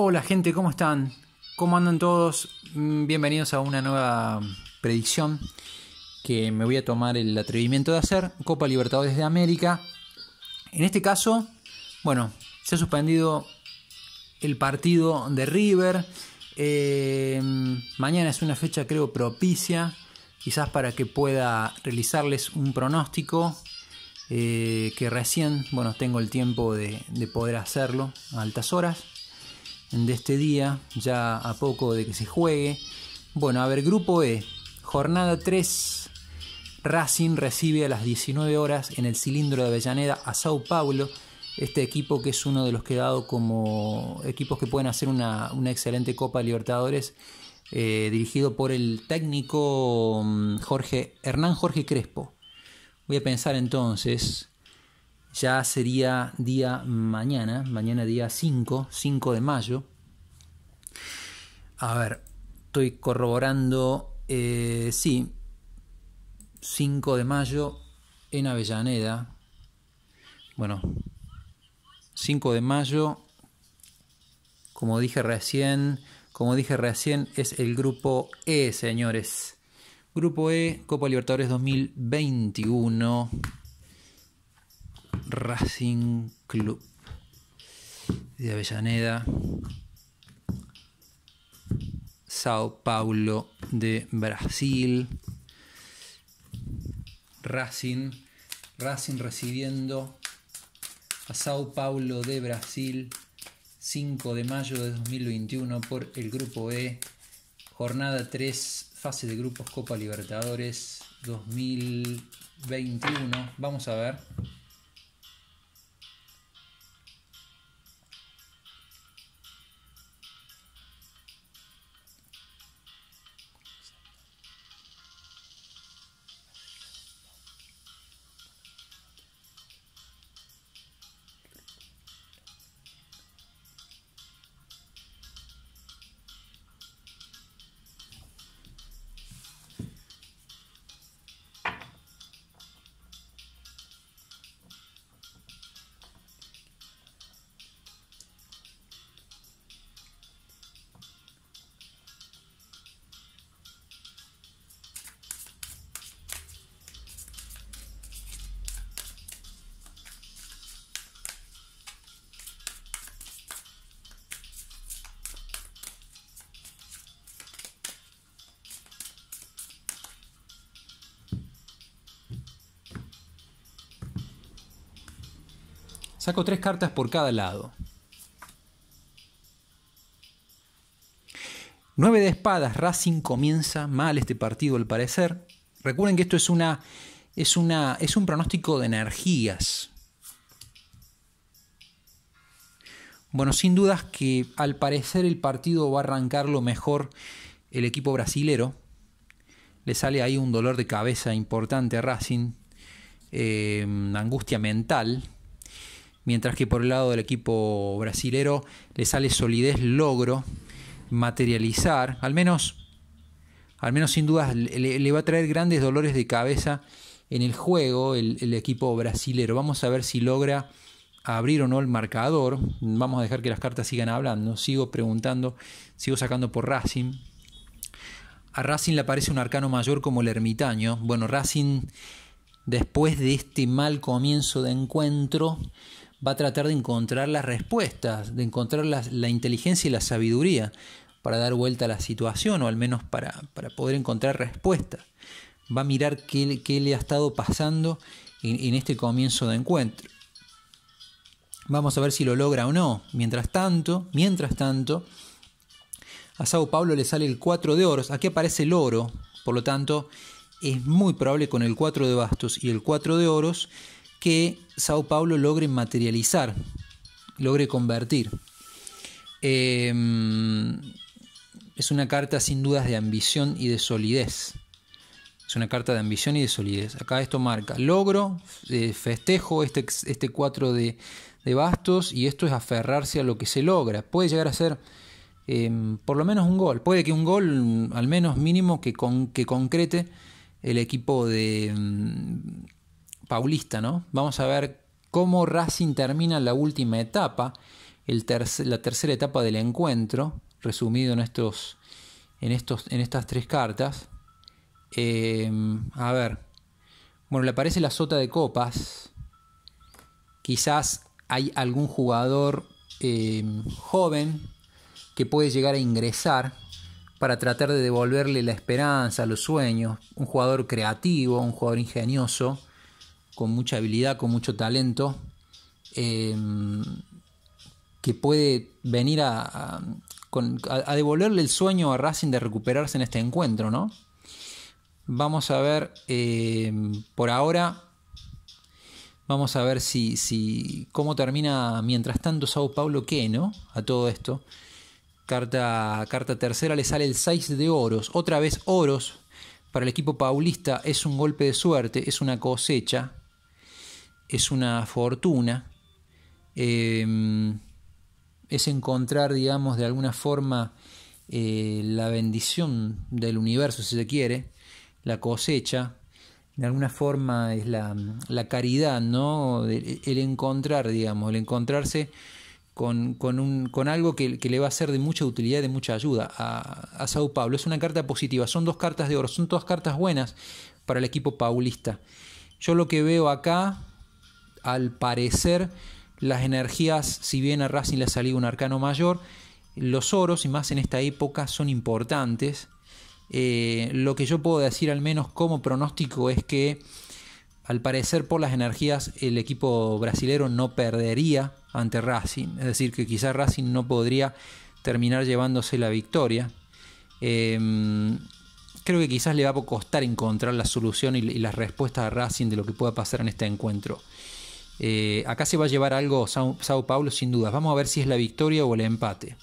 Hola gente, ¿cómo están? ¿Cómo andan todos? Mm, Bienvenidos a una nueva predicción que me voy a tomar el atrevimiento de hacer. Copa Libertadores de América. En este caso, bueno, se ha suspendido el partido de River. Eh, mañana es una fecha creo propicia, quizás para que pueda realizarles un pronóstico eh, que recién, bueno, tengo el tiempo de, de poder hacerlo a altas horas de este día, ya a poco de que se juegue. Bueno, a ver, grupo E, jornada 3, Racing recibe a las 19 horas en el cilindro de Avellaneda a Sao Paulo. Este equipo que es uno de los que he dado como equipos que pueden hacer una, una excelente Copa Libertadores, eh, dirigido por el técnico mm, Jorge Hernán Jorge Crespo. Voy a pensar entonces, ya sería día mañana, mañana día 5, 5 de mayo. A ver, estoy corroborando, eh, sí, 5 de mayo en Avellaneda. Bueno, 5 de mayo, como dije recién, como dije recién, es el grupo E, señores. Grupo E, Copa Libertadores 2021. Racing Club de Avellaneda, Sao Paulo de Brasil, Racing, Racing recibiendo a Sao Paulo de Brasil 5 de mayo de 2021 por el grupo E, jornada 3, fase de grupos Copa Libertadores 2021. Vamos a ver. Saco tres cartas por cada lado. 9 de espadas, Racing comienza mal este partido al parecer. Recuerden que esto es una es una es un pronóstico de energías. Bueno, sin dudas que al parecer el partido va a arrancar lo mejor el equipo brasilero. Le sale ahí un dolor de cabeza importante a Racing, eh, angustia mental, mientras que por el lado del equipo brasilero le sale solidez, logro, materializar, al menos, al menos sin dudas le, va a traer grandes dolores de cabeza en el juego el, el, equipo brasilero. Vamos a ver si logra abrir o no el marcador. Vamos a dejar que las cartas sigan hablando. Sigo preguntando, sigo sacando por Racing. A Racing le aparece un arcano mayor como el ermitaño. Bueno, Racing, después de este mal comienzo de encuentro, va a tratar de encontrar las respuestas, de encontrar la, inteligencia y la sabiduría para dar vuelta a la situación o al menos para, para poder encontrar respuestas. Va a mirar qué, qué le ha estado pasando en, en, este comienzo de encuentro. Vamos a ver si lo logra o no. Mientras tanto, mientras tanto, a Sao Paulo le sale el 4 de oros. Aquí aparece el oro, por lo tanto, es muy probable con el 4 de bastos y el 4 de oros que Sao Paulo logre materializar, logre convertir. Eh, es una carta sin dudas de ambición y de solidez. Es una carta de ambición y de solidez. Acá esto marca logro, eh, festejo este, este 4 de, de, bastos y esto es aferrarse a lo que se logra. Puede llegar a ser eh, por lo menos un gol. Puede que un gol al menos mínimo que, con, que concrete el equipo de Paulista, ¿no? Vamos a ver cómo Racing termina la última etapa la tercera etapa del encuentro, resumido en, estos, en, estos, en estas tres cartas. Eh, a ver, bueno, le aparece la sota de copas. Quizás hay algún jugador eh, joven que puede llegar a ingresar para tratar de devolverle la esperanza, los sueños. Un jugador creativo, un jugador ingenioso, con mucha habilidad, con mucho talento, em, que puede venir a, devolverle el sueño a Racing de recuperarse en este encuentro, ¿no? Vamos a ver, em, por ahora, vamos a ver si, si, cómo termina mientras tanto Sao Paulo que, ¿no? A todo esto. Carta, carta tercera le sale el 6 de oros. Otra vez oros para el equipo paulista es un golpe de suerte, es una cosecha, es una fortuna. Em, es encontrar, digamos, de alguna forma eh, la bendición del universo, si se quiere, la cosecha. De alguna forma es la, la caridad, ¿no? El encontrar, digamos, el encontrarse con, un, con algo que, le va a ser de mucha utilidad, de mucha ayuda a, a, Sao Paulo. Es una carta positiva, son dos cartas de oro, son todas cartas buenas para el equipo paulista. Yo lo que veo acá, al parecer, las energías, si bien a Racing le ha salido un arcano mayor, los oros, y más en esta época, son importantes. Eh, lo que yo puedo decir al menos como pronóstico es que al parecer por las energías el equipo brasilero no perdería ante Racing, es decir, que quizás Racing no podría terminar llevándose la victoria. Em, creo que quizás le va a costar encontrar la solución y, las respuestas a Racing de lo que pueda pasar en este encuentro. Eh, acá se va a llevar algo Sao, Sao Paulo sin dudas. Vamos a ver si es la victoria o el empate.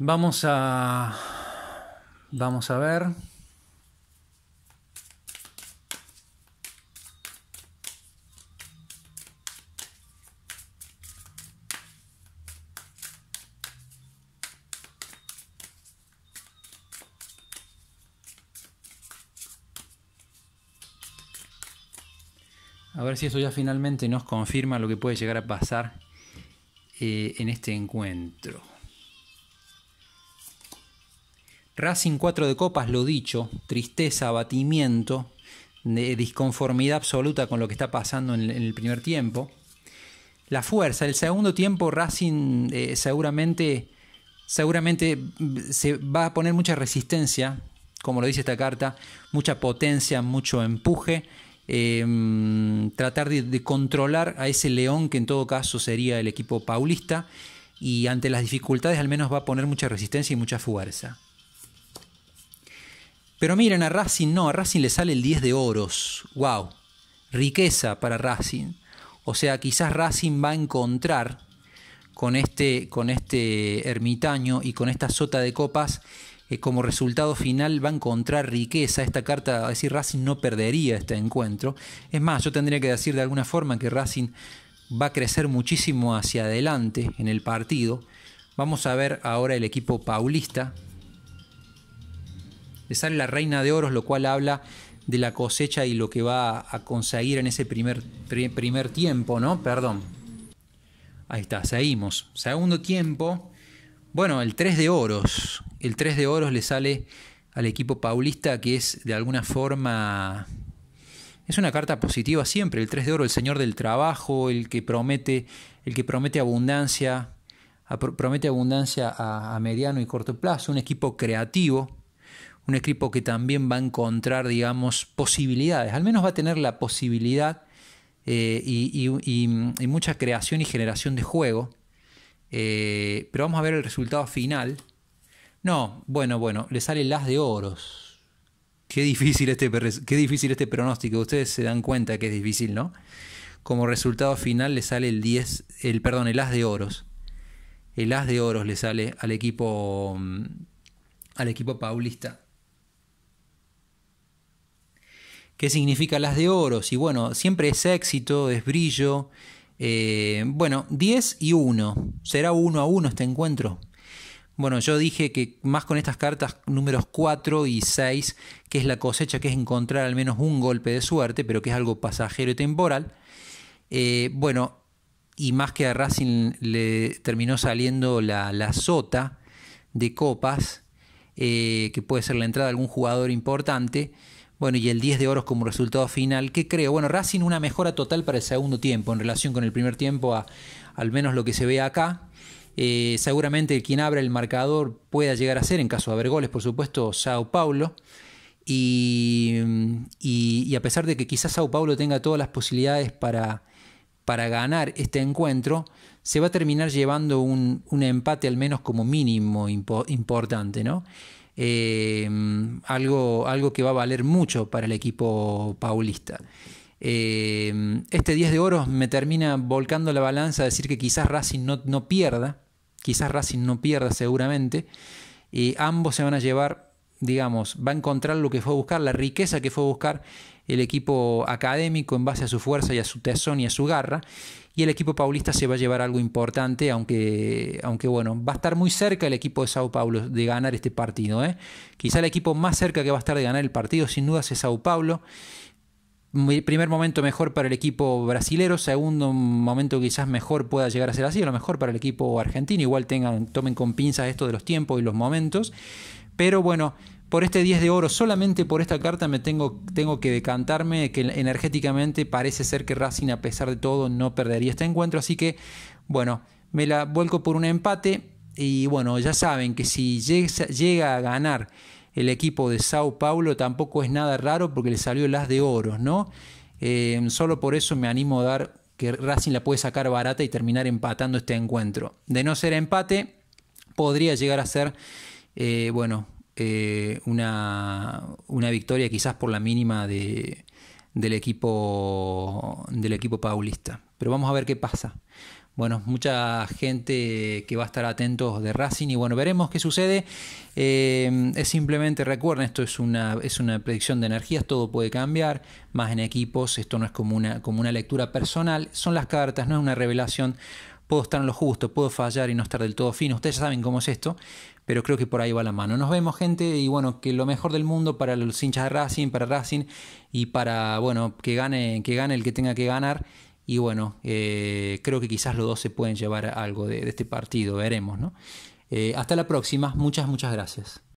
Vamos a. Vamos a ver. A ver si eso ya finalmente nos confirma lo que puede llegar a pasar eh, en este encuentro. Racing 4 de copas, lo dicho, tristeza, abatimiento, de disconformidad absoluta con lo que está pasando en el, primer tiempo. La fuerza, el segundo tiempo Racing eh, seguramente, seguramente se va a poner mucha resistencia, como lo dice esta carta, mucha potencia, mucho empuje, em, tratar de controlar a ese león que en todo caso sería el equipo paulista y ante las dificultades al menos va a poner mucha resistencia y mucha fuerza. Pero miren, a Racing no, a Racing le sale el 10 de oros. ¡Wow! Riqueza para Racing. O sea, quizás Racing va a encontrar con este, con este ermitaño y con esta sota de copas, eh, como resultado final va a encontrar riqueza. Esta carta, es decir, Racing no perdería este encuentro. Es más, yo tendría que decir de alguna forma que Racing va a crecer muchísimo hacia adelante en el partido. Vamos a ver ahora el equipo paulista, le sale la reina de oros, lo cual habla de la cosecha y lo que va a conseguir en ese primer, primer tiempo, ¿no? Perdón. Ahí está, seguimos. Segundo tiempo. Bueno, el 3 de oros. El 3 de oros le sale al equipo paulista que es de alguna forma... Es una carta positiva siempre, el 3 de oro, el señor del trabajo, el que promete, el que promete abundancia, promete abundancia a mediano y corto plazo, un equipo creativo, un equipo que también va a encontrar, digamos, posibilidades, al menos va a tener la posibilidad eh, y, mucha creación y generación de juego. Eh, pero vamos a ver el resultado final. No, bueno, bueno, le sale el as de oros. Qué difícil este, qué difícil este pronóstico. Ustedes se dan cuenta que es difícil, ¿no? Como resultado final le sale el 10, el perdón, el as de oros. El as de oros le sale al equipo mm, al equipo paulista. ¿Qué significa las de oros? Y bueno, siempre es éxito, es brillo. Eh, bueno, 10 y 1. ¿Será 1 a 1 este encuentro? Bueno, yo dije que más con estas cartas números 4 y 6, que es la cosecha, que es encontrar al menos un golpe de suerte, pero que es algo pasajero y temporal. Eh, bueno, y más que a Racing le terminó saliendo la, la sota de copas, eh, que puede ser la entrada de algún jugador importante. Bueno, y el 10 de oros como resultado final, ¿qué creo? Bueno, Racing una mejora total para el segundo tiempo en relación con el primer tiempo, a, al menos lo que se ve acá. Eh, seguramente quien abra el marcador pueda llegar a ser, en caso de haber goles, por supuesto, Sao Paulo. Y, y, a pesar de que quizás Sao Paulo tenga todas las posibilidades para, para ganar este encuentro, se va a terminar llevando un, empate al menos como mínimo importante, ¿no? Eh, algo, algo que va a valer mucho para el equipo paulista. Eh, este 10 de oro me termina volcando la balanza a decir que quizás Racing no, no pierda, quizás Racing no pierda seguramente, y ambos se van a llevar, digamos, va a encontrar lo que fue a buscar, la riqueza que fue a buscar el equipo académico en base a su fuerza y a su tesón y a su garra, y el equipo paulista se va a llevar algo importante, aunque, aunque bueno, va a estar muy cerca el equipo de Sao Paulo de ganar este partido. ¿eh? Quizá el equipo más cerca que va a estar de ganar el partido, sin dudas, es Sao Paulo. Primer momento mejor para el equipo brasilero, segundo momento quizás mejor pueda llegar a ser así, a lo mejor para el equipo argentino, igual tengan, tomen con pinzas esto de los tiempos y los momentos, pero bueno, por este 10 de oro, solamente por esta carta me tengo, tengo que decantarme que energéticamente parece ser que Racing a pesar de todo no perdería este encuentro, así que bueno, me la vuelco por un empate y bueno, ya saben que si llega, a ganar el equipo de Sao Paulo tampoco es nada raro porque le salió el as de oro, ¿no? Eh, solo por eso me animo a dar que Racing la puede sacar barata y terminar empatando este encuentro. De no ser empate, podría llegar a ser, eh, bueno, eh, una, una, victoria quizás por la mínima de, del, equipo, del equipo paulista. Pero vamos a ver qué pasa. Bueno, mucha gente que va a estar atentos de Racing y bueno, veremos qué sucede. Eh, es simplemente, recuerden, esto es una, es una predicción de energías, todo puede cambiar, más en equipos, esto no es como una, como una lectura personal, son las cartas, no es una revelación puedo estar en lo justo, puedo fallar y no estar del todo fino. Ustedes ya saben cómo es esto, pero creo que por ahí va la mano. Nos vemos, gente, y bueno, que lo mejor del mundo para los hinchas de Racing, para Racing y para, bueno, que gane, que gane el que tenga que ganar. Y bueno, eh, creo que quizás los dos se pueden llevar algo de, este partido, veremos, ¿no? Eh, hasta la próxima, muchas, muchas gracias.